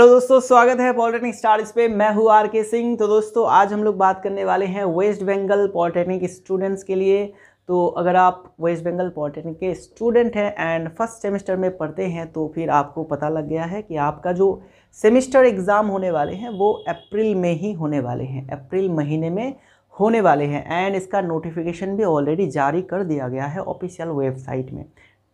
Hello दोस्तों, स्वागत है पॉलिटेक्निक स्टार्स पे। मैं हूँ आर के सिंह। तो दोस्तों, आज हम लोग बात करने वाले हैं वेस्ट बंगाल पॉलिटेक्निक स्टूडेंट्स के लिए। तो अगर आप वेस्ट बंगाल पॉलिटेक्निक के स्टूडेंट हैं एंड फ़र्स्ट सेमेस्टर में पढ़ते हैं तो फिर आपको पता लग गया है कि आपका जो सेमेस्टर एग्ज़ाम होने वाले हैं, वो अप्रैल में ही होने वाले हैं। अप्रैल महीने में होने वाले हैं। एंड इसका नोटिफिकेशन भी ऑलरेडी जारी कर दिया गया है ऑफिशियल वेबसाइट में।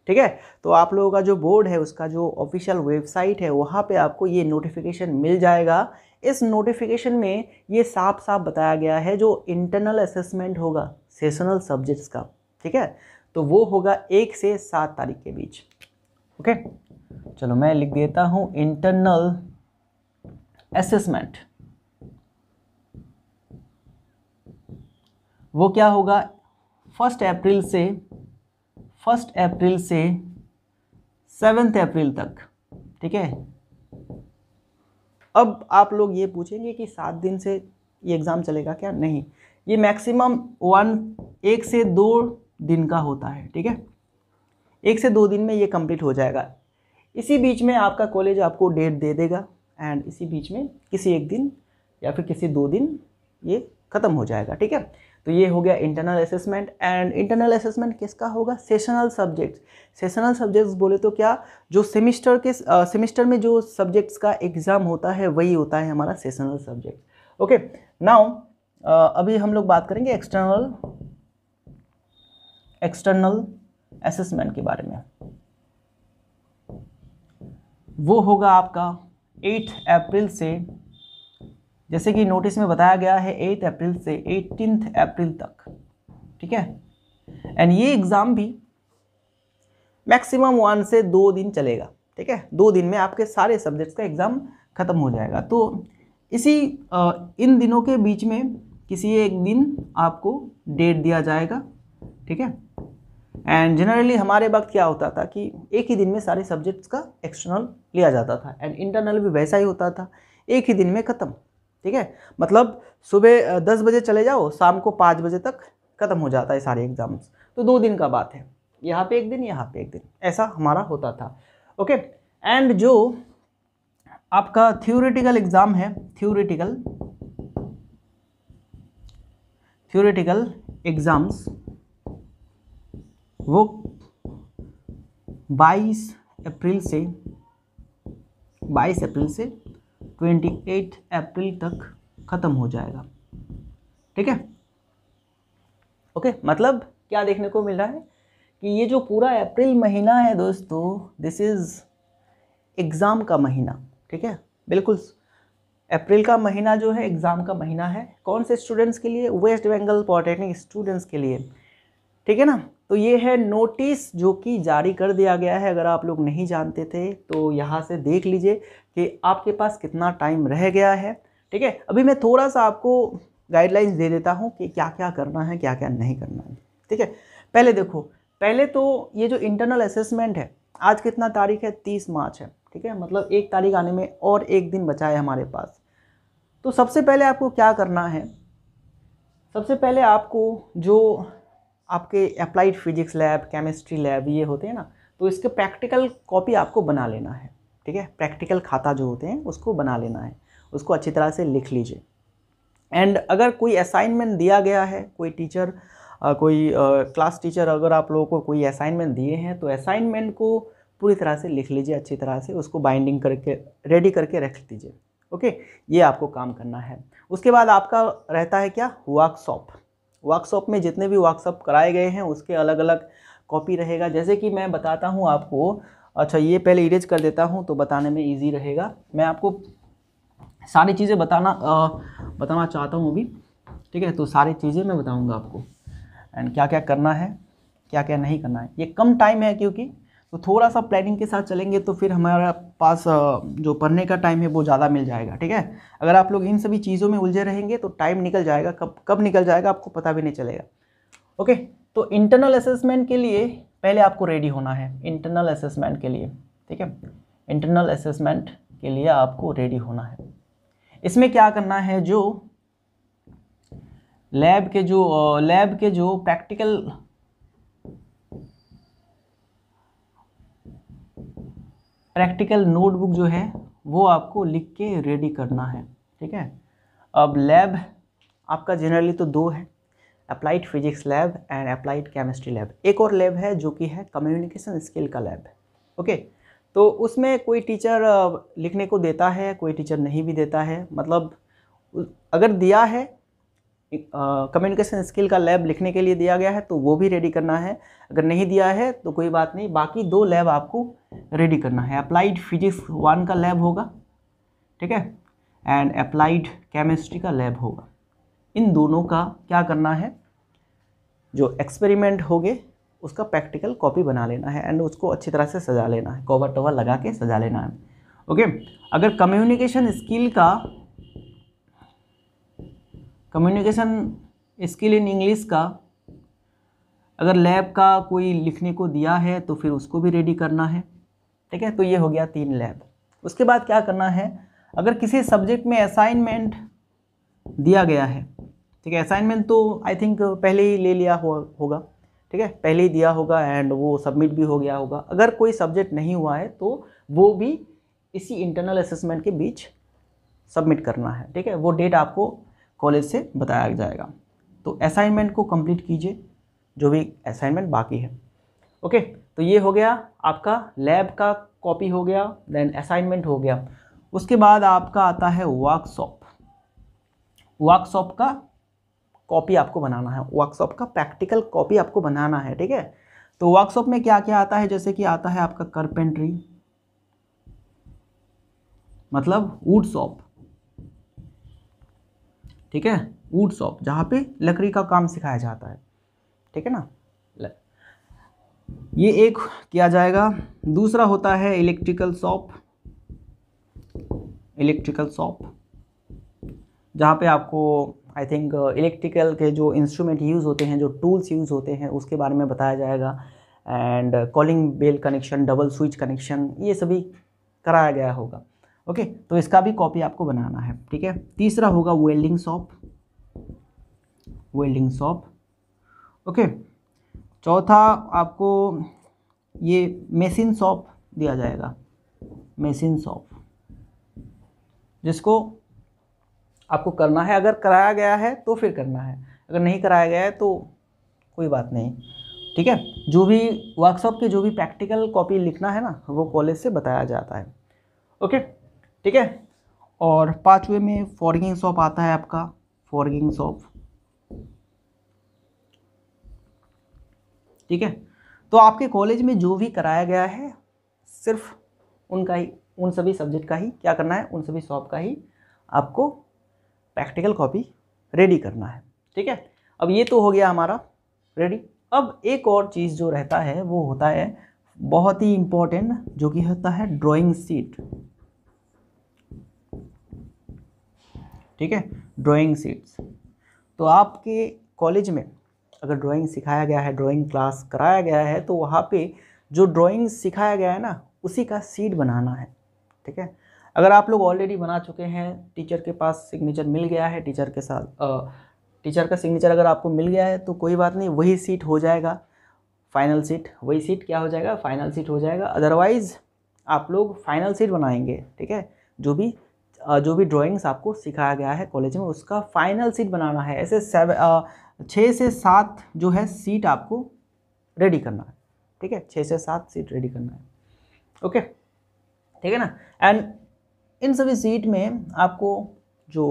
ठीक है? तो आप लोगों का जो बोर्ड है, उसका जो ऑफिशियल वेबसाइट है, वहाँ पे आपको ये नोटिफिकेशन मिल जाएगा। इस नोटिफिकेशन में ये साफ़ साफ़ बताया गया है जो इंटरनल असेसमेंट होगा सेशनल सब्जेक्ट्स का, ठीक है? तो वो होगा एक से सात तारीख के बीच, ओके? चलो मैं लिख देता हूँ इंटरनल असेसमेंट वो क्या होगा? फ़र्स्ट अप्रैल से फ़र्स्ट अप्रैल से सेवेंथ अप्रैल तक, ठीक है? अब आप लोग ये पूछेंगे कि सात दिन से ये एग्ज़ाम चलेगा क्या? नहीं। ये मैक्सिमम वन, एक से दो दिन का होता है, ठीक है? एक से दो दिन में ये कंप्लीट हो जाएगा। इसी बीच में आपका कॉलेज आपको डेट दे देगा एंड इसी बीच में किसी एक दिन या फिर किसी दो दिन ये ख़त्म हो जाएगा, ठीक है? तो ये हो गया internal assessment and internal assessment किसका होगा? सेशनल सब्जेक्ट्स सेशनल सब्जेक्ट्स बोले तो क्या? जो सेमिस्टर के सेमिस्टर में जो सब्जेक्ट्स का एग्ज़ाम होता है, वही होता है हमारा सेशनल सब्जेक्ट ओके नाउ अभी हम लोग बात करेंगे एक्सटर्नल एक्सटर्नल असेसमेंट के बारे में. वो होगा आपका एट अप्रैल से जैसे कि नोटिस में बताया गया है एट अप्रैल से एटीन अप्रैल तक, ठीक है? एंड ये एग्ज़ाम भी मैक्सिमम वन से दो दिन चलेगा, ठीक है? दो दिन में आपके सारे सब्जेक्ट्स का एग्ज़ाम ख़त्म हो जाएगा। तो इसी इन दिनों के बीच में किसी एक दिन आपको डेट दिया जाएगा, ठीक है? एंड जनरली हमारे वक्त क्या होता था कि एक ही दिन में सारे सब्जेक्ट्स का एक्सटर्नल लिया जाता था। एंड इंटरनल भी वैसा ही होता था। एक ही दिन में ख़त्म। ठीक है? मतलब सुबह दस बजे चले जाओ, शाम को पाँच बजे तक ख़त्म हो जाता है सारे एग्ज़ाम्स तो दो दिन का बात है। यहाँ पे एक दिन, यहाँ पे एक दिन। ऐसा हमारा होता था। ओके? एंड जो आपका थ्योरेटिकल एग्ज़ाम है थ्योरेटिकल थ्योरेटिकल एग्ज़ाम्स वो 22 अप्रैल से 22 अप्रैल से 28 अप्रैल तक ख़त्म हो जाएगा। ठीक है? ओके मतलब क्या देखने को मिल रहा है? कि ये जो पूरा अप्रैल महीना है दोस्तों दिस इज़ एग्ज़ाम का महीना। ठीक है? बिल्कुल। अप्रैल का महीना जो है एग्ज़ाम का महीना है। कौन से स्टूडेंट्स के लिए? वेस्ट बंगाल पॉलिटेक्निक स्टूडेंट्स के लिए। ठीक है ना? तो ये है नोटिस जो कि जारी कर दिया गया है। अगर आप लोग नहीं जानते थे तो यहाँ से देख लीजिए। कि आपके पास कितना टाइम रह गया है, ठीक है? अभी मैं थोड़ा सा आपको गाइडलाइंस दे देता हूँ कि क्या क्या करना है क्या क्या नहीं करना है, ठीक है? पहले देखो, पहले तो ये जो इंटरनल असेसमेंट है, आज कितना तारीख है? तीस मार्च है, ठीक है? मतलब एक तारीख आने में और एक दिन बचा है हमारे पास। तो सबसे पहले आपको क्या करना है? सबसे पहले आपको जो आपके applied physics lab chemistry lab ये होते हैं ना तो इसके प्रैक्टिकल कॉपी आपको बना लेना है। ठीक है? प्रैक्टिकल खाता जो होते हैं, उसको बना लेना है। उसको अच्छी तरह से लिख लीजिए। एंड अगर कोई असाइनमेंट दिया गया है, कोई टीचर कोई क्लास टीचर अगर आप लोगों को कोई असाइनमेंट दिए हैं तो असाइनमेंट को पूरी तरह से लिख लीजिए, अच्छी तरह से। उसको बाइंडिंग करके रेडी करके रख दीजिए। ओके ये आपको काम करना है। उसके बाद आपका रहता है क्या? वर्कशॉप वर्कशॉप में जितने भी वर्कशॉप कराए गए हैं, उसके अलग अलग कॉपी रहेगा। जैसे कि मैं बताता हूँ आपको अच्छा ये पहले इरेज कर देता हूँ तो बताने में इजी रहेगा। मैं आपको सारी चीज़ें बताना आ, बताना चाहता हूँ अभी ठीक है? तो सारी चीज़ें मैं बताऊँगा आपको। एंड क्या क्या करना है क्या क्या नहीं करना है। ये कम टाइम है क्योंकि तो थोड़ा सा प्लानिंग के साथ चलेंगे तो फिर हमारा पास जो पढ़ने का टाइम है वो ज़्यादा मिल जाएगा ठीक है? अगर आप लोग इन सभी चीज़ों में उलझे रहेंगे तो टाइम निकल जाएगा कब कब निकल जाएगा आपको पता भी नहीं चलेगा। ओके तो इंटरनल असेसमेंट के लिए पहले आपको रेडी होना है इंटरनल असेसमेंट के लिए, ठीक है? इंटरनल असेसमेंट के लिए आपको रेडी होना है। इसमें क्या करना है जो लैब के जो लैब के जो प्रैक्टिकल प्रैक्टिकल नोटबुक जो है, वो आपको लिख के रेडी करना है, ठीक है? अब लैब आपका जनरली तो दो है applied physics lab and applied chemistry lab एक और लैब है जो कि है कम्युनिकेशन स्किल का लैब ओके तो उसमें कोई टीचर लिखने को देता है, कोई टीचर नहीं भी देता है। मतलब अगर दिया है कम्युनिकेशन स्किल का लैब लिखने के लिए दिया गया है तो वो भी रेडी करना है। अगर नहीं दिया है तो कोई बात नहीं, बाकी दो लैब आपको रेडी करना है। अप्लाइड फिजिक्स वन का लैब होगा, ठीक है? एंड अप्लाइड केमिस्ट्री का लैब होगा। इन दोनों का क्या करना है? जो एक्सपेरिमेंट हो गए उसका प्रैक्टिकल कॉपी बना लेना है एंड उसको अच्छी तरह से सजा लेना है कवर टवर लगा के सजा लेना है। ओके अगर कम्युनिकेशन स्किल का कम्युनिकेशन स्किल इन इंग्लिश का, अगर लैब का कोई लिखने को दिया है तो फिर उसको भी रेडी करना है। ठीक है? तो ये हो गया तीन लैब उसके बाद क्या करना है? अगर किसी सब्जेक्ट में असाइनमेंट दिया गया है ठीक है? असाइनमेंट तो आई थिंक पहले ही ले लिया हो, होगा। ठीक है? पहले ही दिया होगा एंड वो सबमिट भी हो गया होगा। अगर कोई सब्जेक्ट नहीं हुआ है तो वो भी इसी इंटरनल असेसमेंट के बीच सबमिट करना है। ठीक है? वो डेट आपको कॉलेज से बताया जाएगा। तो असाइनमेंट को कंप्लीट कीजिए जो भी असाइनमेंट बाकी है। ओके तो ये हो गया आपका। लैब का कॉपी हो गया देन असाइनमेंट हो गया। उसके बाद आपका आता है वर्कशॉप वर्कशॉप का कॉपी आपको बनाना है वर्कशॉप का प्रैक्टिकल कॉपी आपको बनाना है, ठीक है? तो वर्कशॉप में क्या क्या आता है? जैसे कि आता है आपका करपेंट्री मतलब वुड शॉप ठीक है? वुड शॉप जहाँ पे लकड़ी का काम सिखाया जाता है, ठीक है ना? ये एक किया जाएगा। दूसरा होता है इलेक्ट्रिकल शॉप इलेक्ट्रिकल शॉप जहाँ पे आपको आई थिंक इलेक्ट्रिकल के जो इंस्ट्रूमेंट यूज़ होते हैं, जो टूल्स यूज़ होते हैं, उसके बारे में बताया जाएगा। And calling bell connection double switch connection ये सभी कराया गया होगा। ओके तो इसका भी कॉपी आपको बनाना है, ठीक है? तीसरा होगा welding shop welding shop okay चौथा आपको ये मेसिन शॉप दिया जाएगा। मेसिन शॉप जिसको आपको करना है, अगर कराया गया है तो फिर करना है, अगर नहीं कराया गया है तो कोई बात नहीं। ठीक है? जो भी वर्कशॉप के जो भी प्रैक्टिकल कॉपी लिखना है ना, वो कॉलेज से बताया जाता है। ओके ठीक है? और पाँचवें में फॉरगिंग शॉप आता है आपका। फॉरगिंग शॉप ठीक है? तो आपके कॉलेज में जो भी कराया गया है, सिर्फ़ उनका ही, उन सभी सब्जेक्ट का ही, क्या करना है? उन सभी शॉप का ही आपको प्रैक्टिकल कॉपी रेडी करना है। ठीक है? अब ये तो हो गया हमारा रेडी अब एक और चीज़ जो रहता है, वो होता है बहुत ही इम्पोर्टेंट जो कि होता है ड्राइंग सीट ठीक है? ड्राइंग सीट्स तो आपके कॉलेज में अगर ड्राइंग सिखाया गया है ड्राइंग क्लास कराया गया है तो वहाँ पे जो ड्राइंग सिखाया गया है ना, उसी का सीट बनाना है। ठीक है? अगर आप लोग ऑलरेडी बना चुके हैं टीचर के पास सिग्नेचर मिल गया है टीचर के साथ टीचर का सिग्नेचर अगर आपको मिल गया है तो कोई बात नहीं, वही सीट हो जाएगा। फाइनल सीट वही सीट क्या हो जाएगा? फाइनल सीट हो जाएगा। अदरवाइज़ आप लोग फाइनल सीट बनाएँगे, ठीक है? जो भी जो भी ड्राइंग्स आपको सिखाया गया है कॉलेज में, उसका फाइनल सीट बनाना है। ऐसे सेवन छः से सात जो है सीट आपको रेडी करना है, ठीक है? छः से सात सीट रेडी करना है ओके ठीक है ना? एंड इन सभी सीट में आपको जो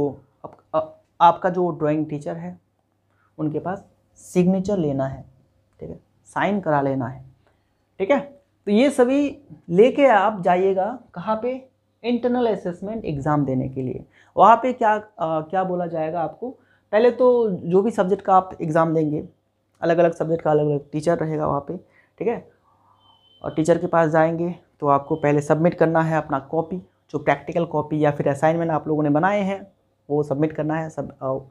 आप, आ, आपका जो ड्राइंग टीचर है उनके पास सिग्नेचर लेना है ठीक है? साइन करा लेना है ठीक है? तो ये सभी लेके आप जाइएगा कहाँ पे? इंटरनल असेसमेंट एग्ज़ाम देने के लिए। वहाँ पे क्या आ, क्या बोला जाएगा आपको? पहले तो जो भी सब्जेक्ट का आप एग्ज़ाम देंगे अलग अलग सब्जेक्ट का अलग अलग टीचर रहेगा वहाँ पे ठीक है? और टीचर के पास जाएँगे तो आपको पहले सबमिट करना है अपना कॉपी जो प्रैक्टिकल कॉपी या फिर असाइनमेंट आप लोगों ने बनाए हैं, वो सबमिट करना है, सब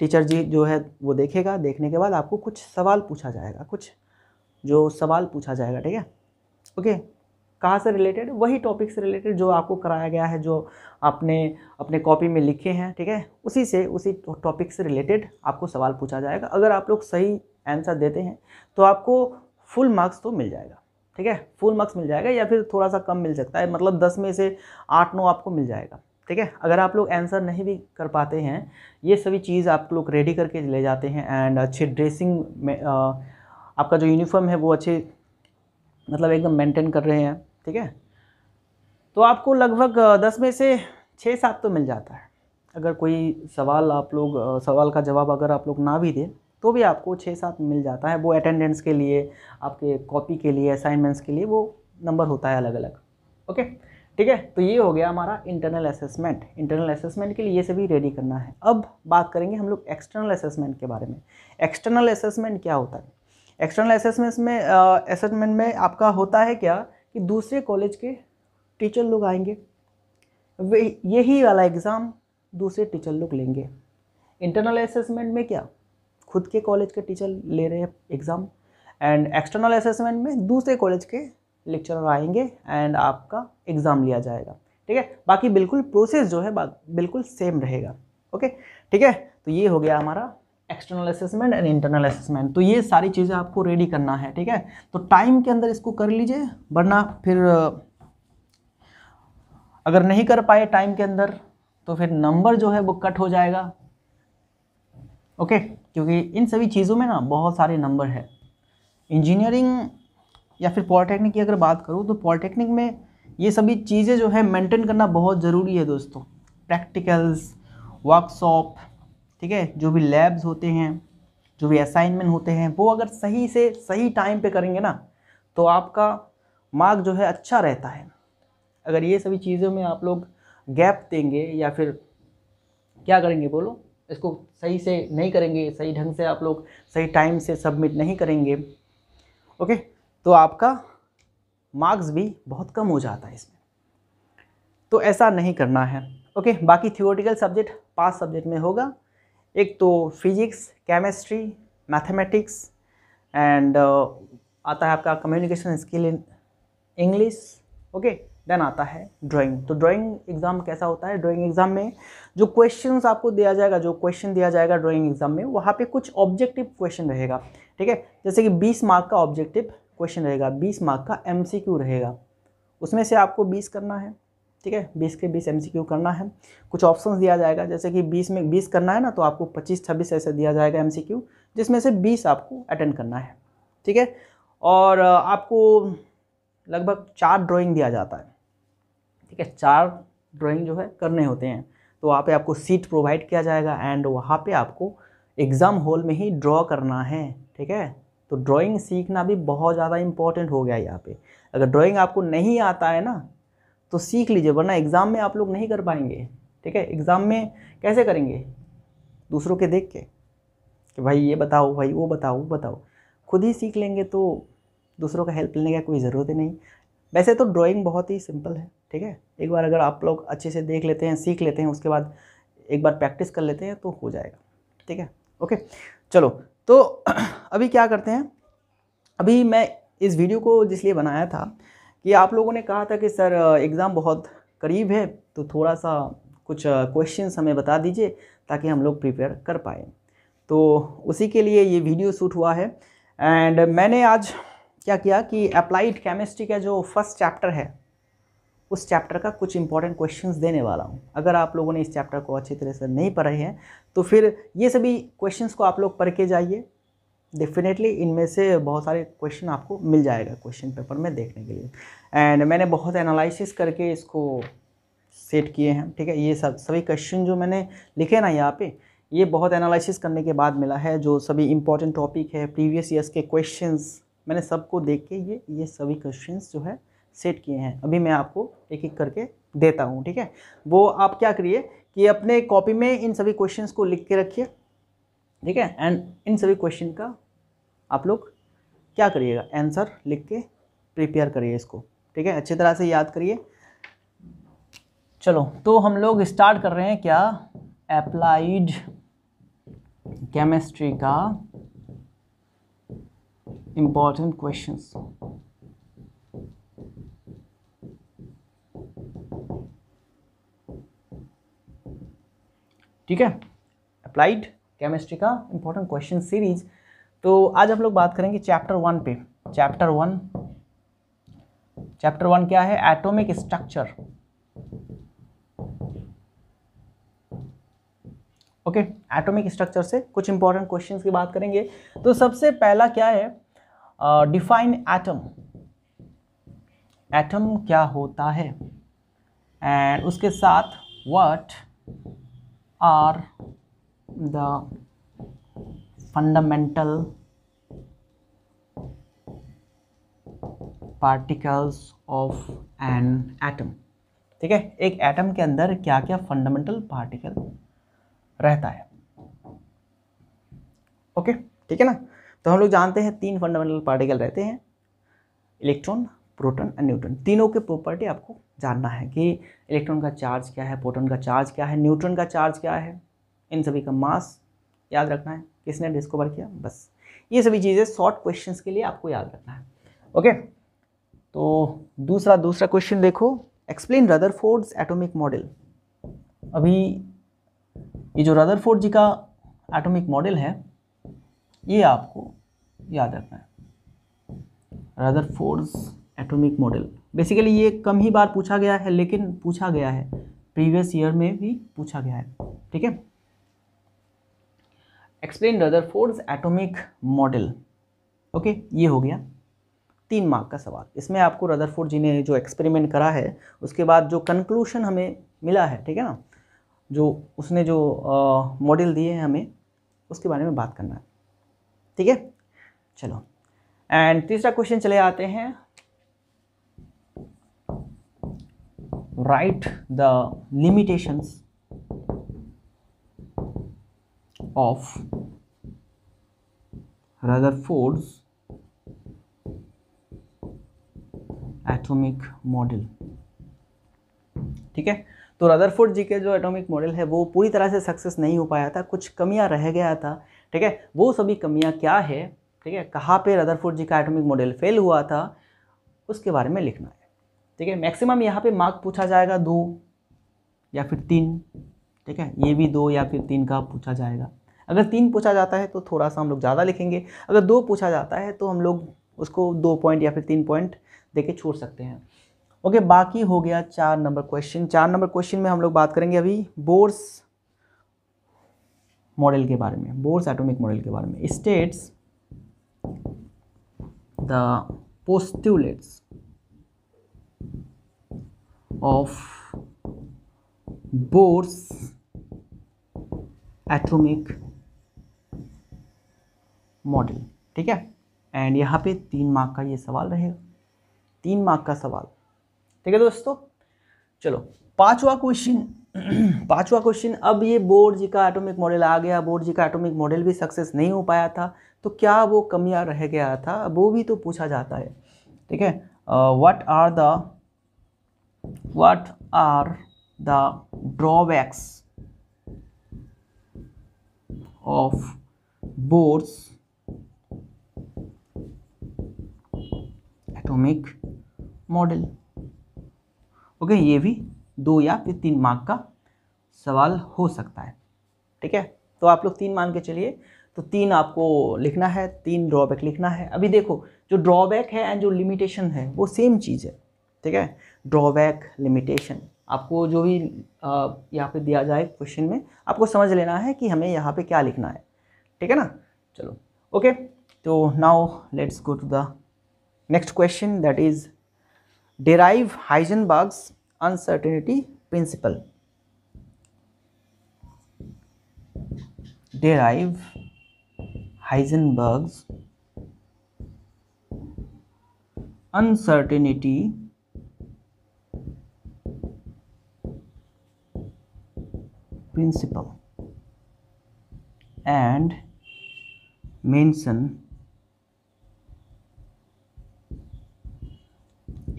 टीचर जी जो है वो देखेगा, देखने के बाद आपको कुछ सवाल पूछा जाएगा, कुछ जो सवाल पूछा जाएगा, ठीक है? ओके, कहाँ से रिलेटेड? वही टॉपिक से रिलेटेड जो आपको कराया गया है, जो आपने अपने कॉपी में लिखे हैं, ठीक है? उसी से, उसी टॉपिक से रिलेटेड आपको सवाल पूछा जाएगा। अगर आप लोग सही आंसर देते हैं तो आपको फुल मार्क्स तो मिल जाएगा। ठीक है? फुल मार्क्स मिल जाएगा या फिर थोड़ा सा कम मिल सकता है? मतलब दस में से आठ नौ आपको मिल जाएगा ठीक है? अगर आप लोग आंसर नहीं भी कर पाते हैं ये सभी चीज़ आप लोग रेडी करके ले जाते हैं एंड अच्छे ड्रेसिंग में आ, आपका जो यूनिफॉर्म है वो अच्छे मतलब एकदम मेंटेन कर रहे हैं ठीक है? तो आपको लगभग दस में से छः सात तो मिल जाता है। अगर कोई सवाल आप लोग सवाल का जवाब अगर आप लोग ना भी दें तो भी आपको छः सात मिल जाता है। वो अटेंडेंस के लिए, आपके कॉपी के लिए असाइनमेंट्स के लिए वो नंबर होता है अलग अलग ओके ठीक है? तो ये हो गया हमारा इंटरनल असेसमेंट इंटरनल असेसमेंट के लिए ये सभी रेडी करना है। अब बात करेंगे हम लोग एक्सटर्नल असेसमेंट के बारे में। एक्सटर्नल असेसमेंट क्या होता है? एक्सटर्नल असेसमेंट में असेसमेंट में आपका होता है क्या कि दूसरे कॉलेज के टीचर लोग आएँगे। वे, यही वाला एग्ज़ाम दूसरे टीचर लोग लेंगे। इंटरनल असेसमेंट में क्या? खुद के कॉलेज के टीचर ले रहे हैं एग्ज़ाम एंड एक्सटर्नल असेसमेंट में दूसरे कॉलेज के लेक्चरर आएँगे एंड आपका एग्ज़ाम लिया जाएगा। ठीक है? बाकी बिल्कुल प्रोसेस जो है बिल्कुल सेम रहेगा। ओके ठीक है? तो ये हो गया हमारा external assessment and internal assessment तो ये सारी चीज़ें आपको रेडी करना है, ठीक है? तो टाइम के अंदर इसको कर लीजिए, वरना फिर, अगर नहीं कर पाए टाइम के अंदर तो फिर नंबर जो है वो कट हो जाएगा। ओके क्योंकि इन सभी चीज़ों में ना बहुत सारे नंबर है। इंजीनियरिंग या फिर पॉलिटेक्निक की अगर बात करूँ तो पॉलिटेक्निक में ये सभी चीज़ें जो है मेंटेन करना बहुत ज़रूरी है दोस्तों। प्रैक्टिकल्स वर्कशॉप ठीक है, जो भी लैब्स होते हैं, जो भी असाइनमेंट होते हैं, वो अगर सही से सही टाइम पे करेंगे ना तो आपका मार्क जो है अच्छा रहता है। अगर ये सभी चीज़ों में आप लोग गैप देंगे या फिर क्या करेंगे बोलो? इसको सही से नहीं करेंगे, सही ढंग से आप लोग सही टाइम से सबमिट नहीं करेंगे। ओके तो आपका मार्क्स भी बहुत कम हो जाता है इसमें। तो ऐसा नहीं करना है। ओके बाकी थियोटिकल सब्जेक्ट पाँच सब्जेक्ट में होगा। एक तो फिजिक्स केमिस्ट्री मैथमेटिक्स एंड आता है आपका communication skill in English okay then आता है ड्राइंग तो ड्राइंग एग्ज़ाम कैसा होता है? ड्राइंग एग्ज़ाम में जो क्वेश्चंस आपको दिया जाएगा, जो क्वेश्चन दिया जाएगा ड्राइंग एग्ज़ाम में, वहाँ पे कुछ ऑब्जेक्टिव क्वेश्चन रहेगा, ठीक है? जैसे कि 20 मार्क का ऑब्जेक्टिव क्वेश्चन रहेगा 20 मार्क का एमसीक्यू रहेगा, उसमें से आपको 20 करना है, ठीक है? 20 के 20 एम करना है। कुछ ऑप्शन दिया जाएगा, जैसे कि 20 में 20 करना है ना तो आपको 25 26 ऐसे दिया जाएगा एमसीक्यू जिसमें से 20 आपको अटेंड करना है, ठीक है? और, आपको लगभग चार ड्राइंग दिया जाता है। ठीक है, चार ड्राइंग जो है करने होते हैं। तो वहाँ पे आपको सीट प्रोवाइड किया जाएगा एंड वहाँ पे आपको एग्ज़ाम हॉल में ही ड्रॉ करना है, ठीक है? तो ड्राइंग सीखना भी बहुत ज़्यादा इंपॉर्टेंट हो गया यहाँ पे। अगर ड्राइंग आपको नहीं आता है ना तो सीख लीजिए, वरना एग्ज़ाम में आप लोग नहीं कर पाएँगे, ठीक है? एग्ज़ाम में कैसे करेंगे? दूसरों के देख के कि भाई ये बताओ, भाई वो बताओ वो बताओ। खुद ही सीख लेंगे तो दूसरों का हेल्प लेने का कोई ज़रूरत ही नहीं। वैसे तो ड्राइंग बहुत ही सिंपल है। ठीक है? एक बार अगर आप लोग अच्छे से देख लेते हैं, सीख लेते हैं, उसके बाद एक बार प्रैक्टिस कर लेते हैं तो हो जाएगा। ठीक है? ओके, चलो तो अभी क्या करते हैं? अभी मैं इस वीडियो को जिसलिए बनाया था कि आप लोगों ने कहा था कि, सर, एग्ज़ाम बहुत करीब है तो थोड़ा सा कुछ क्वेश्चन हमें बता दीजिए, ताकि हम लोग प्रिपेयर कर पाए। तो उसी के लिए ये वीडियो शूट हुआ है। एंड मैंने आज क्या किया कि अप्लाइड केमिस्ट्री का जो फ़र्स्ट चैप्टर है उस चैप्टर का कुछ इंपॉर्टेंट क्वेश्चंस देने वाला हूँ। अगर आप लोगों ने इस चैप्टर को अच्छी तरह से नहीं पढ़े हैं तो फिर ये सभी क्वेश्चंस को आप लोग पढ़ के जाइए। डेफिनेटली इनमें से बहुत सारे क्वेश्चन आपको मिल जाएगा क्वेश्चन पेपर में देखने के लिए। एंड मैंने बहुत एनालिसिस करके इसको सेट किए हैं, ठीक है? ये सब, सभी क्वेश्चन जो मैंने लिखे ना यहाँ पे, ये बहुत एनालिसिस करने के बाद मिला है, जो सभी इंपॉर्टेंट टॉपिक है प्रीवियस ईयर्स के क्वेश्चंस मैंने सबको देख के ये ये सभी क्वेश्चंस जो है सेट किए हैं। अभी मैं आपको एक एक करके देता हूँ, ठीक है? वो आप क्या करिए कि अपने कॉपी में इन सभी क्वेश्चंस को लिख के रखिए, ठीक है? एंड इन सभी क्वेश्चन का आप लोग क्या करिएगा? आंसर लिख के प्रिपेयर करिए इसको, ठीक है? अच्छी तरह से याद करिए। चलो तो हम लोग स्टार्ट कर रहे हैं क्या? अप्लाइड केमिस्ट्री का इंपॉर्टेंट क्वेश्चंस ठीक है? अप्लाइड केमिस्ट्री का इंपॉर्टेंट क्वेश्चन सीरीज़ तो आज हम लोग बात करेंगे चैप्टर वन पे। चैप्टर वन चैप्टर वन क्या है? Atomic structure okay atomic structure से कुछ इंपॉर्टेंट क्वेश्चंस की बात करेंगे। तो सबसे पहला क्या है? डिफाइन एटम एटम क्या होता है? एंड उसके साथ what are the fundamental particles of an atom ठीक है? एक एटम के अंदर क्या क्या फंडामेंटल पार्टिकल रहता है? ओके ठीक है ना? तो हम लोग जानते हैं तीन फंडामेंटल पार्टिकल रहते हैं. Electron proton and neutron. तीनों के प्रॉपर्टी आपको जानना है कि इलेक्ट्रॉन का चार्ज क्या है, प्रोटॉन का चार्ज क्या है, न्यूट्रॉन का चार्ज क्या है। इन सभी का मास याद रखना है, किसने डिस्कवर किया? बस। ये सभी चीज़ें शॉर्ट क्वेश्चन के लिए आपको याद रखना है। ओके तो दूसरा दूसरा क्वेश्चन देखो। एक्सप्लेन रदरफोर्ड्स एटॉमिक मॉडल अभी ये जो रदर रदरफोर्ड जी का एटॉमिक मॉडल है, ये आपको याद रखना है। Rutherford's atomic model. बेसिकली ये कम ही बार पूछा गया है, लेकिन पूछा गया है। प्रीवियस ईयर में भी पूछा गया है। ठीक है? Explain Rutherford's atomic model okay ये हो गया। तीन मार्क का सवाल। इसमें आपको रदरफोर्ड जी ने जो एक्सपेरिमेंट करा है, उसके बाद जो कंक्लूशन हमें मिला है, ठीक है ना? जो उसने जो मॉडल दिए हैं हमें, उसके बारे में बात करना है। ठीक है? चलो। एंड तीसरा क्वेश्चन चले आते हैं। Write the limitations of Rutherford's atomic model ठीक है? तो रदरफोर्ड जी के जो एटॉमिक मॉडल है, वो पूरी तरह से सक्सेस नहीं हो पाया था, कुछ कमियाँ रह गया था। ठीक है? वो सभी कमियाँ क्या है? ठीक है? कहाँ पे रदरफोर्ड जी का एटॉमिक मॉडल फेल हुआ था? उसके बारे में लिखना है। ठीक है? मैक्सिमम यहाँ पे मार्क पूछा जाएगा दो या फिर तीन, ठीक है? ये भी दो या फिर तीन का पूछा जाएगा। अगर तीन पूछा जाता है तो थोड़ा सा हम लोग ज़्यादा लिखेंगे। अगर दो पूछा जाता है तो हम लोग उसको दो पॉइंट या फिर तीन पॉइंट दे के छोड़ सकते हैं। ओके बाकी हो गया चार नंबर क्वेश्चन चार नंबर क्वेश्चन में हम लोग बात करेंगे अभी बोर्स मॉडल के बारे में। बोर्स एटॉमिक मॉडल के बारे में। States the postulates of Bohr's atomic model ठीक है? एंड यहाँ पे तीन मार्क का ये सवाल रहेगा। तीन मार्क का सवाल। ठीक है दोस्तों? चलो, पांचवा क्वेश्चन पांचवा क्वेश्चन अब ये बोर्ड जी का एटॉमिक मॉडल आ गया। बोर्ड जी का एटॉमिक मॉडल भी सक्सेस नहीं हो पाया था तो क्या वो कमियाँ रह गया था? वो भी तो पूछा जाता है। ठीक है? What are the what are the drawbacks of Bohr's atomic model okay ये भी दो या फिर तीन मार्क का सवाल हो सकता है। ठीक है? तो आप लोग तीन मान के चलिए। तो तीन आपको लिखना है, तीन ड्रॉबैक लिखना है। अभी देखो, जो ड्रॉबैक है एंड जो लिमिटेशन है, वो सेम चीज़ है। ठीक है? ड्रॉबैक लिमिटेशन आपको जो भी यहाँ पे दिया जाए क्वेश्चन में, आपको समझ लेना है कि हमें यहाँ पे क्या लिखना है। ठीक है ना? चलो ओके तो now let's go to the next question that is derive Heisenberg's uncertainty principle. Derive Heisenberg's uncertainty principle and mention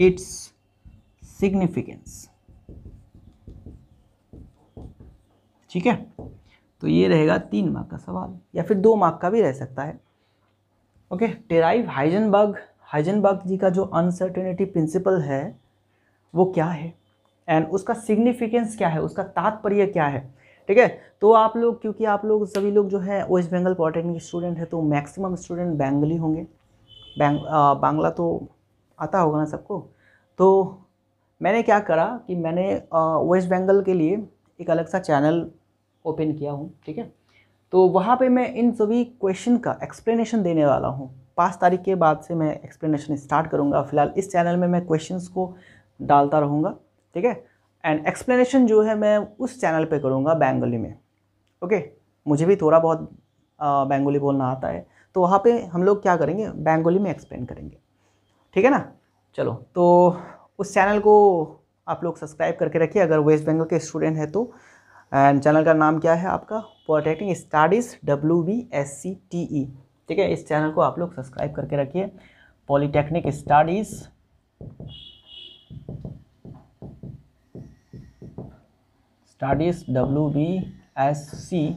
its significance ठीक है? तो ये रहेगा तीन मार्क का सवाल, या फिर दो मार्क का भी रह सकता है। ओके, टेराइव हाइजनबर्ग हाइजनबर्ग जी का जो अनसर्टेनिटी प्रिंसिपल है, वो क्या है? एंड उसका सिग्निफिकेंस क्या है? उसका तात्पर्य क्या है? ठीक है? तो आप लोग, क्योंकि आप लोग, सभी लोग जो है वेस्ट बंगाल पॉलिटेक्निक स्टूडेंट है तो मैक्सिमम स्टूडेंट बंगाली होंगे। बैंग बांग्ला तो आता होगा ना सबको? तो मैंने क्या करा कि मैंने वेस्ट बंगाल के लिए एक अलग सा चैनल ओपन किया हूँ, ठीक है? तो वहाँ पे मैं इन सभी क्वेश्चन का एक्सप्लेनेशन देने वाला हूँ। पाँच तारीख के बाद से मैं एक्सप्लेनेशन स्टार्ट करूँगा। फ़िलहाल इस चैनल में मैं क्वेश्चंस को डालता रहूँगा, ठीक है? एंड एक्सप्लेनेशन जो है मैं उस चैनल पे करूँगा बेंगोली में। ओके मुझे भी थोड़ा बहुत बेंगोली बोलना आता है। तो वहाँ पे हम लोग क्या करेंगे? बेंगोली में एक्सप्लेन करेंगे। ठीक है ना? चलो तो उस चैनल को आप लोग सब्सक्राइब करके रखिए। अगर वेस्ट बंगाल के स्टूडेंट है तो। एंड चैनल का नाम क्या है आपका? Polytechnic studies W B S C T E ठीक है? इस चैनल को आप लोग सब्सक्राइब करके रखिए। Polytechnic studies studies W B S C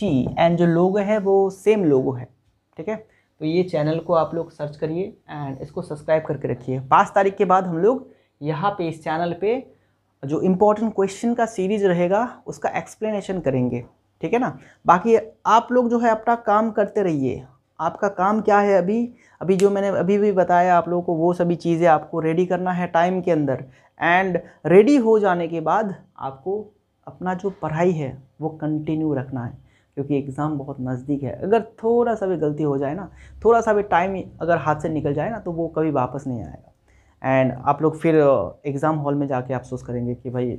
T and जो लोगो है वो सेम लोगो है, ठीक है? तो ये चैनल को आप लोग सर्च करिए एंड इसको सब्सक्राइब करके रखिए। पाँच तारीख के बाद हम लोग यहाँ पे इस चैनल पे जो इम्पोर्टेंट क्वेश्चन का सीरीज़ रहेगा, उसका एक्सप्लेनेशन करेंगे, ठीक है ना? बाकी आप लोग जो है अपना काम करते रहिए। आपका काम क्या है अभी? अभी जो मैंने अभी भी बताया आप लोगों को, वो सभी चीज़ें आपको रेडी करना है टाइम के अंदर। एंड रेडी हो जाने के बाद आपको अपना जो पढ़ाई है, वो कंटिन्यू रखना है, क्योंकि एग्ज़ाम बहुत नज़दीक है। अगर थोड़ा सा भी गलती हो जाए ना थोड़ा सा भी टाइम अगर हाथ से निकल जाए ना तो वो कभी वापस नहीं आएगा। एंड आप लोग फिर एग्ज़ाम हॉल में जाके अफसोस करेंगे कि भाई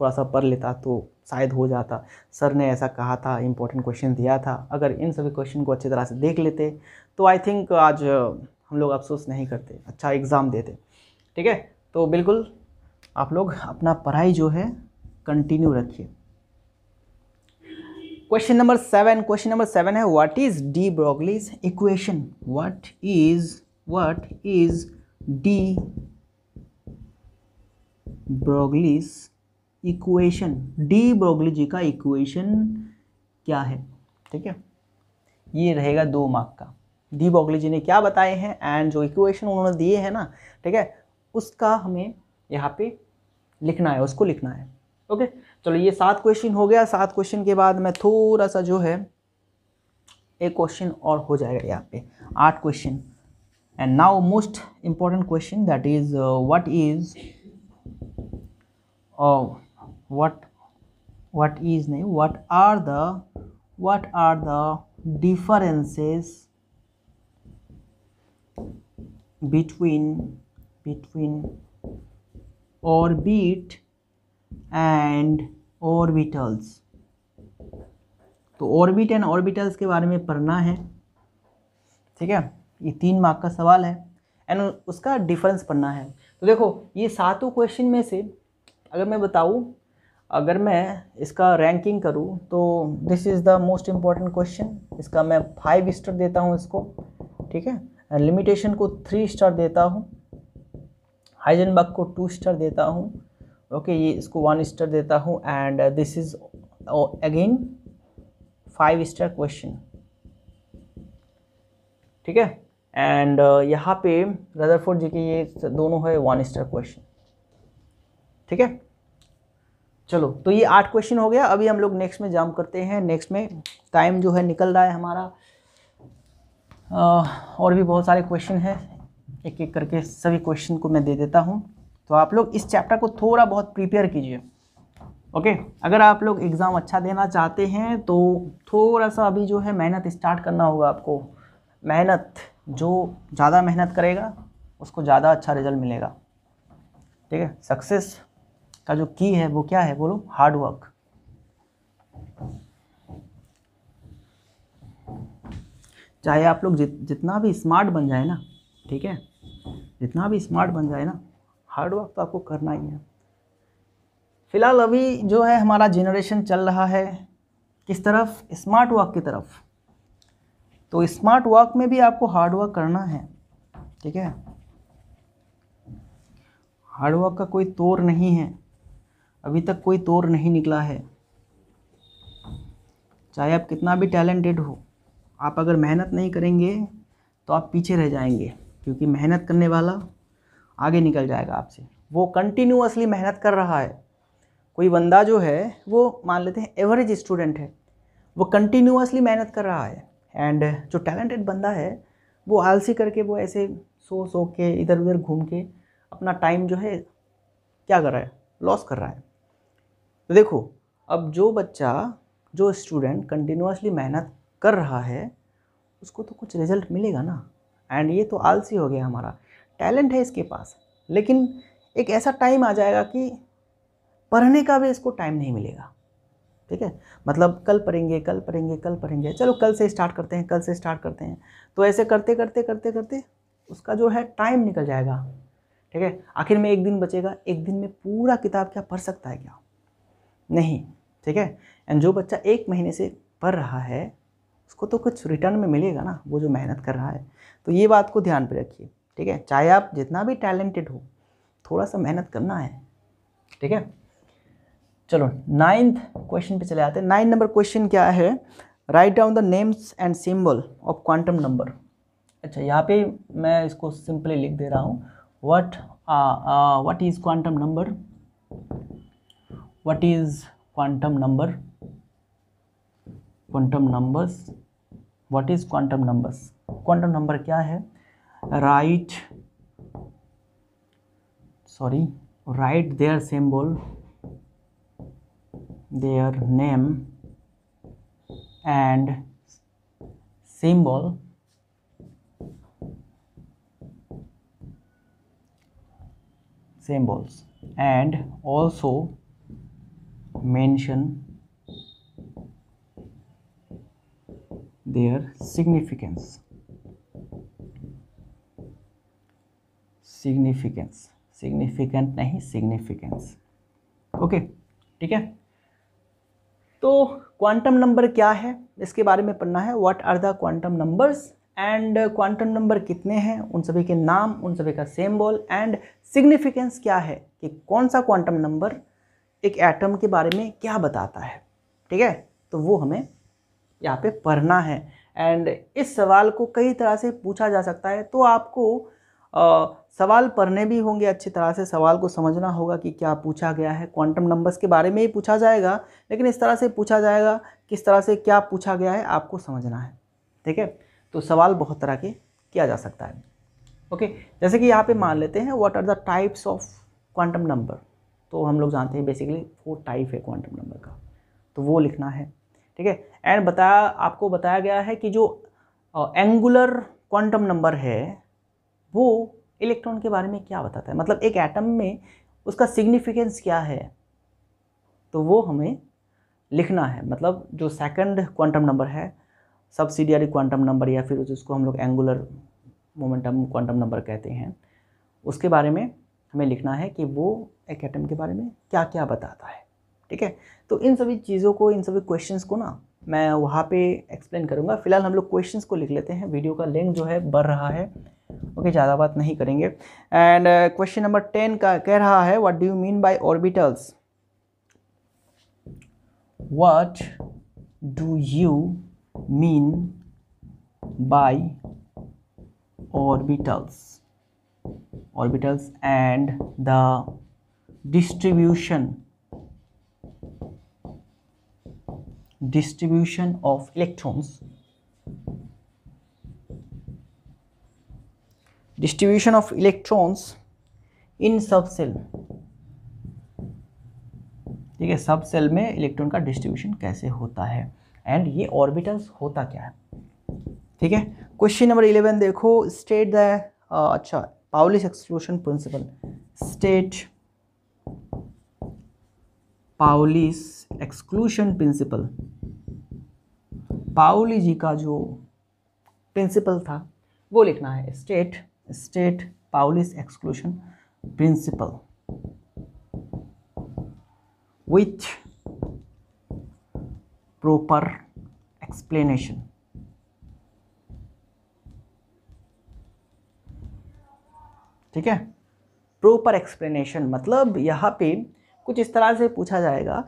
थोड़ा सा पढ़ लेता तो शायद हो जाता। सर ने ऐसा कहा था इंपॉर्टेंट क्वेश्चन दिया था। अगर इन सभी क्वेश्चन को अच्छी तरह से देख लेते तो आई थिंक आज हम लोग अफसोस नहीं करते। अच्छा एग्ज़ाम देते। ठीक है? तो बिल्कुल, आप लोग अपना पढ़ाई जो है कंटिन्यू रखिए। Question number seven question number seven है what is de Broglie's equation what is what is de Broglie's equation de Broglie ji का इक्वेशन क्या है? ठीक है? ये रहेगा दो मार्क का। डी ब्रोगली जी ने क्या बताए हैं? एंड जो इक्वेशन उन्होंने दिए हैं ना, ठीक है, उसका हमें यहाँ पे लिखना है, उसको लिखना है। ओके? चलो, ये सात क्वेश्चन हो गया। सात क्वेश्चन के बाद मैं थोड़ा सा जो है, एक क्वेश्चन और हो जाएगा यहाँ पे। आठ question and now most important question that is what is what what is नहीं what are the what are the differences between between orbit and orbitals तो ऑर्बिट एंड ऑर्बिटल्स के बारे में पढ़ना है। ठीक है? ये तीन मार्क का सवाल है। एंड उसका डिफरेंस पढ़ना है। तो देखो, ये सातों क्वेश्चन में से अगर मैं बताऊँ, अगर मैं इसका रैंकिंग करूँ तो this is the most important question इसका मैं फाइव स्टार देता हूँ इसको। ठीक है? लिमिटेशन को थ्री स्टार देता हूँ। हाइजनबर्ग को टू स्टार देता हूँ। ओके ये इसको वन स्टार देता हूँ and this is again five star question ठीक है? एंड uh, यहाँ पे रदरफोर्ड जी के ये दोनों है वन स्टार क्वेश्चन ठीक है? चलो तो ये आठ क्वेश्चन हो गया। अभी हम लोग नेक्स्ट में जाम करते हैं। नेक्स्ट में टाइम जो है निकल रहा है हमारा। Uh, और भी बहुत सारे क्वेश्चन हैं। एक एक करके सभी क्वेश्चन को मैं दे देता हूँ। तो आप लोग इस चैप्टर को थोड़ा बहुत प्रिपेयर कीजिए। ओके अगर आप लोग एग्ज़ाम अच्छा देना चाहते हैं तो थोड़ा सा अभी जो है मेहनत स्टार्ट करना होगा आपको। मेहनत, जो ज़्यादा मेहनत करेगा, उसको ज़्यादा अच्छा रिज़ल्ट मिलेगा। ठीक है? सक्सेस का जो की है, वो क्या है? बोलो हार्ड वर्क चाहे आप लोग जित, जितना भी स्मार्ट बन जाए ना, ठीक है? जितना भी स्मार्ट बन जाए ना हार्ड वर्क तो आपको करना ही है। फ़िलहाल अभी जो है हमारा जनरेशन चल रहा है, किस तरफ़? स्मार्ट वर्क की तरफ़। तो स्मार्ट वर्क में भी आपको हार्ड वर्क करना है, ठीक है? हार्ड वर्क का कोई तोड़ नहीं है। अभी तक कोई तोड़ नहीं निकला है। चाहे आप कितना भी टैलेंटेड हो, आप अगर मेहनत नहीं करेंगे तो आप पीछे रह जाएँगे, क्योंकि मेहनत करने वाला आगे निकल जाएगा आपसे। वो कंटिन्यूसली मेहनत कर रहा है। कोई बंदा जो है, वो मान लेते हैं एवरेज स्टूडेंट है। वो कंटिन्यूसली मेहनत कर रहा है। एंड जो टैलेंटेड बंदा है, वो आलसी करके, वो ऐसे सो सो के इधर उधर घूम के, अपना टाइम जो है, क्या कर रहा है? लॉस कर रहा है। तो देखो, अब जो बच्चा, जो स्टूडेंट कंटिन्यूसली मेहनत कर रहा है, उसको तो कुछ रिज़ल्ट मिलेगा ना। एंड ये तो आलसी हो गया हमारा। टैलेंट है इसके पास, लेकिन एक ऐसा टाइम आ जाएगा कि पढ़ने का भी इसको टाइम नहीं मिलेगा। ठीक है? मतलब कल पढ़ेंगे कल पढ़ेंगे कल पढ़ेंगे। चलो कल से स्टार्ट करते हैं, कल से स्टार्ट करते हैं। तो ऐसे करते करते करते करते उसका जो है टाइम निकल जाएगा। ठीक है? आखिर में एक दिन बचेगा, एक दिन में पूरा किताब क्या पढ़ सकता है क्या? नहीं। ठीक है? एंड जो बच्चा एक महीने से पढ़ रहा है, उसको तो कुछ रिटर्न में मिलेगा ना, वो जो मेहनत कर रहा है। तो ये बात को ध्यान पे रखिए। ठीक है? चाहे आप जितना भी टैलेंटेड हो, थोड़ा सा मेहनत करना है, ठीक है? चलो नाइन्थ क्वेश्चन पे चले आते हैं। नाइन नंबर क्वेश्चन क्या है? Write down the names and symbol of quantum number अच्छा यहाँ पे मैं इसको सिंपली लिख दे रहा हूँ। What what is quantum number what is quantum number quantum numbers what is quantum numbers quantum number क्या है? write sorry write their symbol their name and symbol symbols and also mention their significance. Significance significant नहीं, significance. Okay, ठीक है? तो quantum number क्या है? इसके बारे में पढ़ना है। What are the quantum numbers and quantum number कितने हैं? उन सभी के नाम, उन सभी का सेम्बल एंड सिग्निफिकेंस क्या है? कि कौन सा क्वांटम नंबर एक एटम के बारे में क्या बताता है? ठीक है? तो वो हमें यहाँ पे पढ़ना है। एंड इस सवाल को कई तरह से पूछा जा सकता है। तो आपको सवाल पढ़ने भी होंगे, अच्छी तरह से सवाल को समझना होगा कि क्या पूछा गया है। क्वांटम नंबर्स के बारे में ही पूछा जाएगा, लेकिन इस तरह से पूछा जाएगा किस तरह से क्या पूछा गया है, आपको समझना है। ठीक है? तो सवाल बहुत तरह के किया जा सकता है। ओके? जैसे कि यहाँ पे मान लेते हैं what are the types of quantum number तो हम लोग जानते हैं बेसिकली फोर टाइप है क्वांटम नंबर का। तो वो लिखना है। ठीक है? एंड बताया, आपको बताया गया है कि जो एंगुलर क्वांटम नंबर है वो इलेक्ट्रॉन के बारे में क्या बताता है? मतलब एक एटम में उसका सिग्निफिकेंस क्या है? तो वो हमें लिखना है। मतलब जो सेकंड क्वांटम नंबर है सब्सिडियरी क्वांटम नंबर या फिर जिसको हम लोग एंगुलर मोमेंटम क्वांटम नंबर कहते हैं, उसके बारे में हमें लिखना है कि वो एक एटम के बारे में क्या क्या बताता है। ठीक है? तो इन सभी चीज़ों को, इन सभी क्वेश्चंस को ना मैं वहाँ पे एक्सप्लेन करूँगा। फ़िलहाल हम लोग क्वेश्चंस को लिख लेते हैं। वीडियो का लेंथ जो है, बढ़ रहा है। ओके ज़्यादा बात नहीं करेंगे। एंड क्वेश्चन नंबर टेन का कह रहा है what do you mean by orbitals what do you mean by orbitals orbitals and the distribution distribution of electrons. Distribution of electrons in subshell ठीक है सब सेल में इलेक्ट्रॉन का डिस्ट्रीब्यूशन कैसे होता है? एंड ये ऑर्बिटल्स होता क्या है? ठीक है? क्वेश्चन नंबर इलेवन देखो स्टेट द अच्छा Pauli's exclusion principle state Pauli's exclusion principle Pauli ji का जो प्रिंसिपल था वो लिखना है state state Pauli's exclusion principle with proper explanation ठीक है? प्रॉपर एक्सप्लेनेशन मतलब यहाँ पे कुछ इस तरह से पूछा जाएगा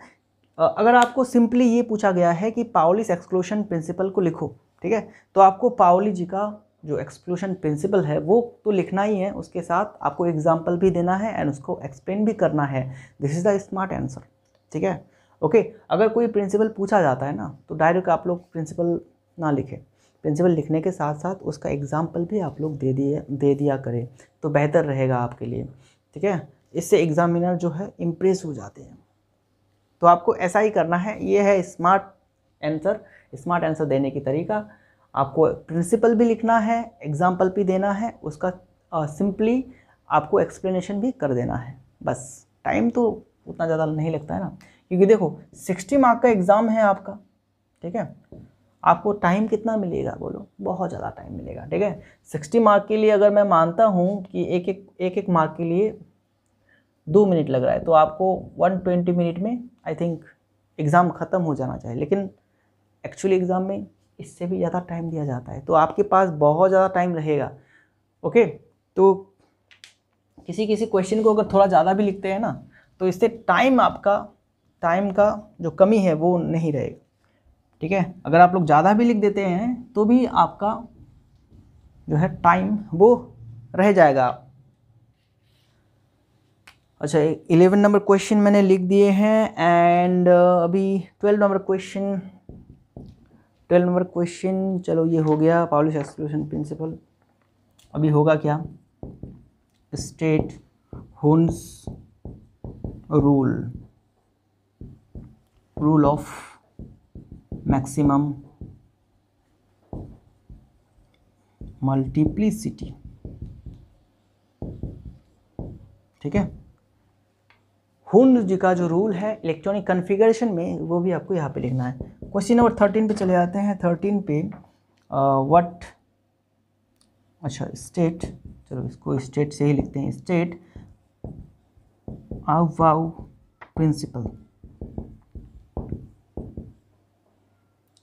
अगर आपको सिंपली ये पूछा गया है कि पाउलिस एक्सक्लूशन प्रिंसिपल को लिखो, ठीक है? तो आपको पाउली जी का जो एक्सक्लूशन प्रिंसिपल है, वो तो लिखना ही है, उसके साथ आपको एग्ज़ाम्पल भी देना है एंड उसको एक्सप्लेन भी करना है। This is the smart answer ठीक है? ओके अगर कोई प्रिंसिपल पूछा जाता है ना तो डायरेक्ट आप लोग प्रिंसिपल ना लिखें। प्रिंसिपल लिखने के साथ साथ उसका एग्ज़ाम्पल भी आप लोग दे दिए, दे दिया करें तो बेहतर रहेगा आपके लिए, ठीक है? इससे एग्जामिनर जो है इम्प्रेस हो जाते हैं। तो आपको ऐसा ही करना है। ये है स्मार्ट आंसर स्मार्ट आंसर देने की तरीका। आपको प्रिंसिपल भी लिखना है एग्ज़ाम्पल भी देना है, उसका सिंपली आपको एक्सप्लेनेशन भी कर देना है। बस टाइम तो उतना ज़्यादा नहीं लगता है ना। क्योंकि देखो सिक्सटी मार्क का एग्ज़ाम है आपका, ठीक है? आपको टाइम कितना मिलेगा, बोलो? बहुत ज़्यादा टाइम मिलेगा, ठीक है? सिक्सटी मार्क के लिए अगर मैं मानता हूँ कि एक एक एक एक मार्क के लिए दो मिनट लग रहा है तो आपको वन ट्वेंटी मिनट में आई थिंक एग्ज़ाम ख़त्म हो जाना चाहिए। लेकिन एक्चुअली एग्ज़ाम में इससे भी ज़्यादा टाइम दिया जाता है। तो आपके पास बहुत ज़्यादा टाइम रहेगा ओके तो किसी किसी क्वेश्चन को अगर थोड़ा ज़्यादा भी लिखते हैं ना तो इससे टाइम आपका टाइम का जो कमी है, वो नहीं रहेगा, ठीक है? अगर आप लोग ज़्यादा भी लिख देते हैं तो भी आपका जो है टाइम वो रह जाएगा। अच्छा इलेवन नंबर क्वेश्चन मैंने लिख दिए हैं एंड अभी twelve number question, twelve number question, चलो ये हो गया पब्लिश एक्सक्लूशन प्रिंसिपल। अभी होगा क्या? State Hund's rule rule of maximum multiplicity. ठीक है? हुन जी का जो रूल है इलेक्ट्रॉनिक कन्फिगरेशन में वो भी आपको यहाँ पे लिखना है। क्वेश्चन नंबर थर्टीन पे चले जाते हैं। थर्टीन पे व्हाट अच्छा स्टेट चलो इसको स्टेट से ही लिखते हैं। स्टेट आउ वाउ प्रिंसिपल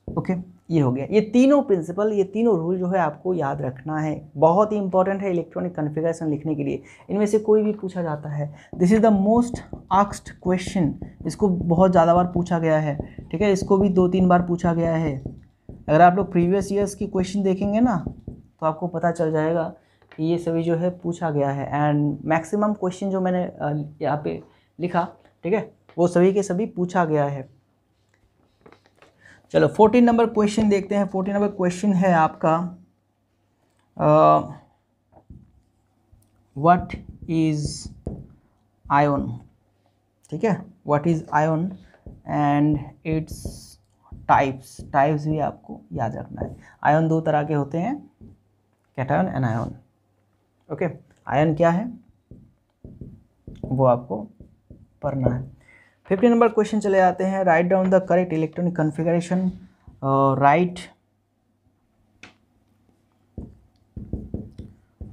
ओके ये हो गया। ये तीनों प्रिंसिपल ये तीनों रूल जो है आपको याद रखना है। बहुत ही इंपॉर्टेंट है इलेक्ट्रॉनिक कन्फिग्रेशन लिखने के लिए। इनमें से कोई भी पूछा जाता है। दिस इज़ द मोस्ट आक्स्ड क्वेश्चन इसको बहुत ज़्यादा बार पूछा गया है। ठीक है? इसको भी दो तीन बार पूछा गया है। अगर आप लोग प्रीवियस ईयर्स की क्वेश्चन देखेंगे ना तो आपको पता चल जाएगा कि ये सभी जो है पूछा गया है। एंड मैक्सिमम क्वेश्चन जो मैंने यहाँ पे लिखा, ठीक है? वो सभी के सभी पूछा गया है। चलो फोर्टीन नंबर क्वेश्चन देखते हैं। फोर्टीन नंबर क्वेश्चन है आपका। व्हाट इज़ आयोन ठीक है? What is ion and its types types भी आपको याद रखना है। आयन दो तरह के होते हैं। Cation and ion okay ion क्या है? वो आपको पढ़ना है। फिफ्टी नंबर क्वेश्चन चले जाते हैं। Write down the correct electronic configuration write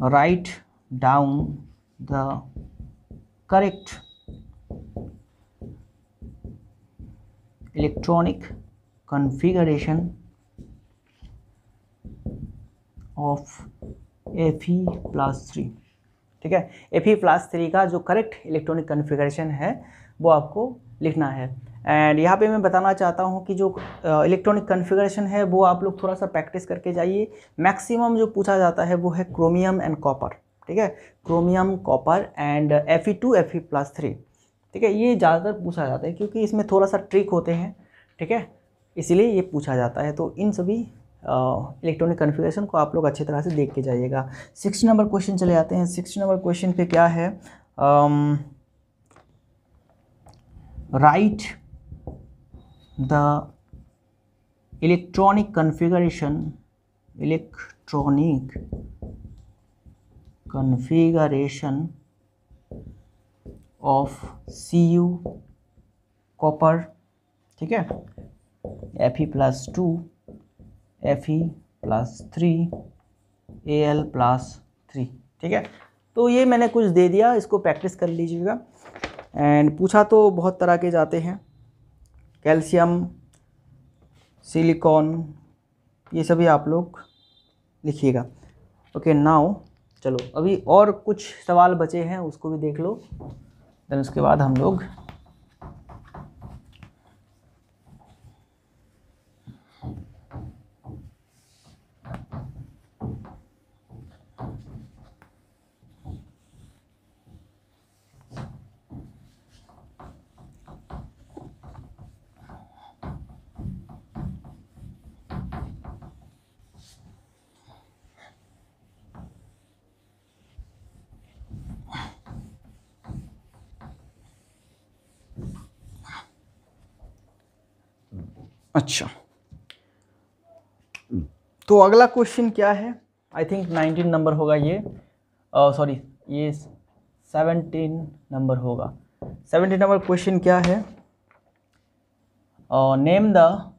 write down the correct electronic of F E plus three ठीक है? ई प्लस थ्री का जो करेक्ट इलेक्ट्रॉनिक कन्फिगरेशन है वो आपको लिखना है। एंड यहाँ पे मैं बताना चाहता हूँ कि जो इलेक्ट्रॉनिक कन्फिग्रेशन है वो आप लोग थोड़ा सा प्रैक्टिस करके जाइए। मैक्सिमम जो पूछा जाता है वो है क्रोमियम एंड कॉपर ठीक है? Chromium copper and F E two F E plus three ठीक है? ये ज़्यादातर पूछा जाता है क्योंकि इसमें थोड़ा सा ट्रिक होते हैं ठीक है? इसीलिए ये पूछा जाता है। तो इन सभी इलेक्ट्रॉनिक कन्फिग्रेशन को आप लोग अच्छी तरह से देख के जाइएगा। सिक्स नंबर क्वेश्चन चले जाते हैं। सिक्स नंबर क्वेश्चन पे क्या है? um, write the electronic configuration electronic configuration of Cu copper ठीक है F E plus two F E plus three A L plus three ठीक है तो ये मैंने कुछ दे दिया इसको प्रैक्टिस कर लीजिएगा एंड पूछा तो बहुत तरह के जाते हैं। कैल्शियम, सिलिकॉन, ये सभी आप लोग लिखिएगा। ओके नाउ चलो, अभी और कुछ सवाल बचे हैं, उसको भी देख लो। देन उसके बाद हम लोग अच्छा। तो अगला क्वेश्चन क्या है? आई थिंक नाइनटीन नंबर होगा ये। सॉरी ये सेवनटीन नंबर होगा। सेवनटीन नंबर क्वेश्चन क्या है? Name the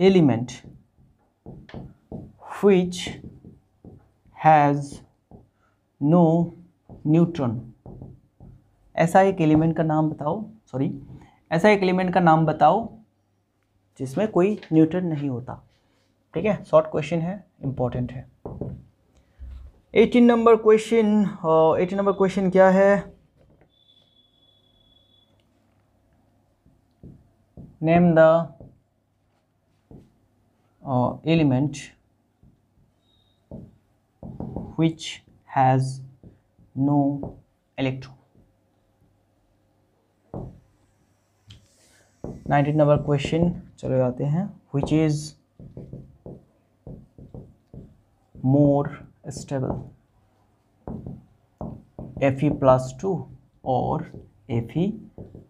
element which has no neutron ऐसा एक एलिमेंट का नाम बताओ। सॉरी ऐसा एक एलिमेंट का नाम बताओ, जिसमें कोई न्यूट्रन नहीं होता। ठीक है? शॉर्ट क्वेश्चन है इंपॉर्टेंट है। 18 नंबर क्वेश्चन 18 नंबर क्वेश्चन क्या है? Name the element which has no electron. 19 number question, चले जाते हैं, which is more stable, Fe plus two और Fe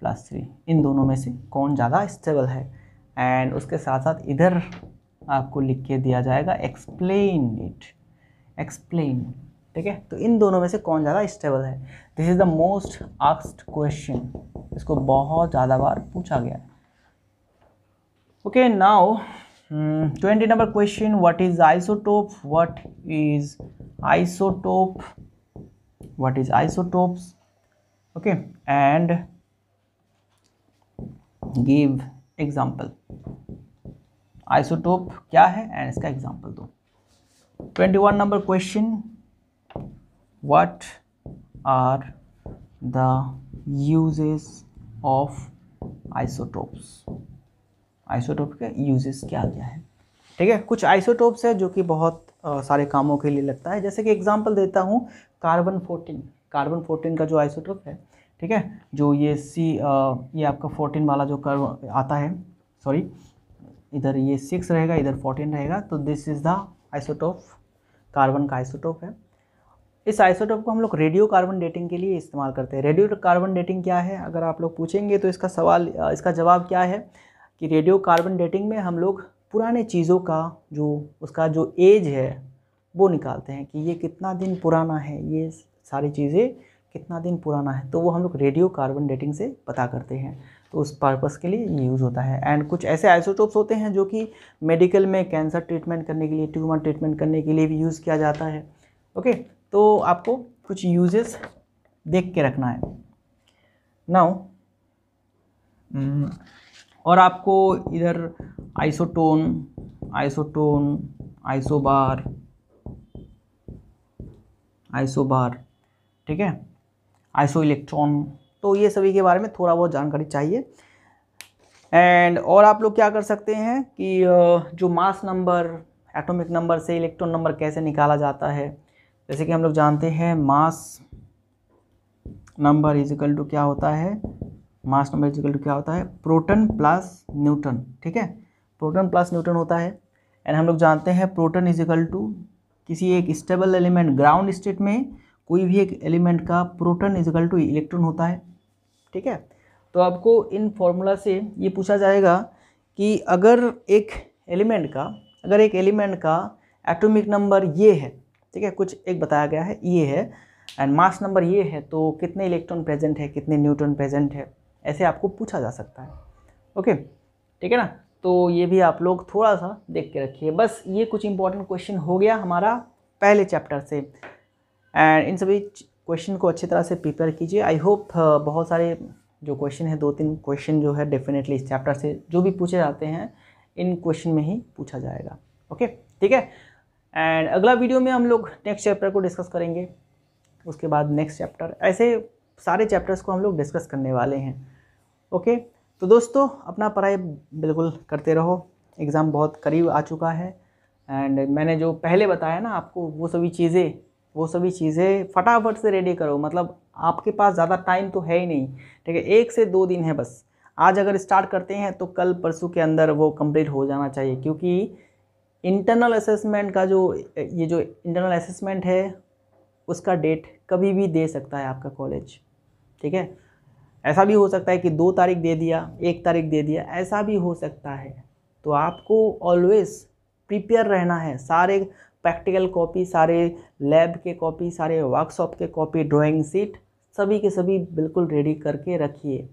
प्लस थ्री इन दोनों में से कौन ज़्यादा स्टेबल है? एंड उसके साथ साथ इधर आपको लिख के दिया जाएगा एक्सप्लेन इट एक्सप्लेन ठीक है? तो इन दोनों में से कौन ज़्यादा स्टेबल है? This is the most asked question इसको बहुत ज़्यादा बार पूछा गया है। Okay now twenty number question what is isotope what is isotope what is isotopes okay and give example isotope क्या है? एंड इसका एग्ज़ाम्पल दो। 21 number question what are the uses of isotopes? Isotope के यूजेस क्या क्या है? ठीक है कुछ आइसोटोप्स है जो कि बहुत आ, सारे कामों के लिए लगता है। जैसे कि एग्जांपल देता हूँ कार्बन 14 कार्बन 14 का जो आइसोटोप है ठीक है जो ये सी आ, ये आपका 14 वाला जो कर्व आता है सॉरी इधर ये सिक्स रहेगा इधर 14 रहेगा तो this is the isotope carbon का आइसोटोप है। इस आइसोटोप को हम लोग रेडियो कार्बन डेटिंग के लिए इस्तेमाल करते हैं। रेडियो कार्बन डेटिंग क्या है? अगर आप लोग पूछेंगे तो इसका सवाल इसका जवाब क्या है? कि रेडियो कार्बन डेटिंग में हम लोग पुराने चीज़ों का जो, उसका जो एज है, वो निकालते हैं कि ये कितना दिन पुराना है, ये सारी चीज़ें कितना दिन पुराना है तो वो हम लोग रेडियो कार्बन डेटिंग से पता करते हैं। तो उस पर्पज़ के लिए यूज़ होता है। एंड कुछ ऐसे आइसोटोप्स होते हैं जो कि मेडिकल में कैंसर ट्रीटमेंट करने के लिए, ट्यूमर ट्रीटमेंट करने के लिए भी यूज़ किया जाता है। ओके? तो आपको कुछ यूजेस देख के रखना है। नाउ और आपको इधर आइसोटोन आइसोटोन आइसोबार आइसोबार ठीक है? आइसो इलेक्ट्रॉन तो ये सभी के बारे में थोड़ा बहुत जानकारी चाहिए। एंड और आप लोग क्या कर सकते हैं कि जो मास नंबर एटॉमिक नंबर से इलेक्ट्रॉन नंबर कैसे निकाला जाता है जैसे कि हम लोग जानते हैं मास नंबर इजिकल टू क्या होता है? मास नंबर इजिकल टू क्या होता है? प्रोटन प्लस न्यूटन, ठीक है? प्रोटन प्लस न्यूटन होता है। एंड हम लोग जानते हैं प्रोटन इजिकल टू किसी एक स्टेबल एलिमेंट, ग्राउंड स्टेट में कोई भी एक एलिमेंट का प्रोटन इजिकल टू इलेक्ट्रॉन होता है, ठीक है? तो आपको इन फॉर्मूला से ये पूछा जाएगा कि अगर एक एलिमेंट का, अगर एक एलिमेंट का एटॉमिक नंबर ये है ठीक है कुछ एक बताया गया है ये है। एंड मास नंबर ये है तो कितने इलेक्ट्रॉन प्रेजेंट है कितने न्यूट्रॉन प्रेजेंट है ऐसे आपको पूछा जा सकता है। ओके ठीक है ना? तो ये भी आप लोग थोड़ा सा देख के रखिए। बस ये कुछ इंपॉर्टेंट क्वेश्चन हो गया हमारा पहले चैप्टर से। एंड इन सभी क्वेश्चन को अच्छी तरह से प्रिपेयर कीजिए। आई होप uh, बहुत सारे जो क्वेश्चन है दो तीन क्वेश्चन जो है डेफिनेटली इस चैप्टर से जो भी पूछे जाते हैं इन क्वेश्चन में ही पूछा जाएगा। ओके ठीक है? एंड अगला वीडियो में हम लोग नेक्स्ट चैप्टर को डिस्कस करेंगे। उसके बाद नेक्स्ट चैप्टर ऐसे सारे चैप्टर्स को हम लोग डिस्कस करने वाले हैं। ओके तो दोस्तों, अपना पढ़ाई बिल्कुल करते रहो। एग्ज़ाम बहुत करीब आ चुका है। एंड मैंने जो पहले बताया ना आपको, वो सभी चीज़ें, वो सभी चीज़ें फटाफट से रेडी करो। मतलब आपके पास ज़्यादा टाइम तो है ही नहीं। ठीक है, एक से दो दिन है बस। आज अगर स्टार्ट करते हैं तो कल परसों के अंदर वो कंप्लीट हो जाना चाहिए। क्योंकि इंटरनल असेसमेंट का जो, ये जो इंटरनल असेसमेंट है, उसका डेट कभी भी दे सकता है आपका कॉलेज ठीक है? ऐसा भी हो सकता है कि दो तारीख दे दिया, एक तारीख दे दिया, ऐसा भी हो सकता है। तो आपको ऑलवेज प्रिपेयर रहना है। सारे प्रैक्टिकल कॉपी सारे लैब के कॉपी सारे वर्कशॉप के कॉपी ड्राइंग सीट सभी के सभी बिल्कुल रेडी करके रखिए।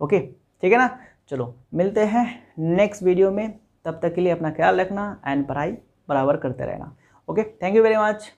ओके ठीक है ना? चलो, मिलते हैं नेक्स्ट वीडियो में। तब तक के लिए अपना ख्याल रखना एंड पढ़ाई बराबर करते रहना। Okay thank you very much